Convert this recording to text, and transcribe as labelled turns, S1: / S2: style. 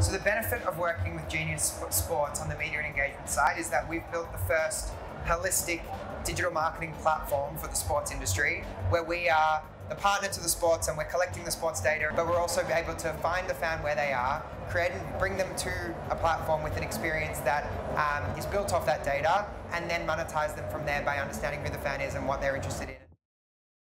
S1: So the benefit of working with Genius Sports on the media and engagement side is that we've built the first holistic digital marketing platform for the sports industry where we are the partner to the sports and we're collecting the sports data, but we're also able to find the fan where they are, create and bring them to a platform with an experience that um, is built off that data and then monetize them from there by understanding who the fan is and what they're interested in.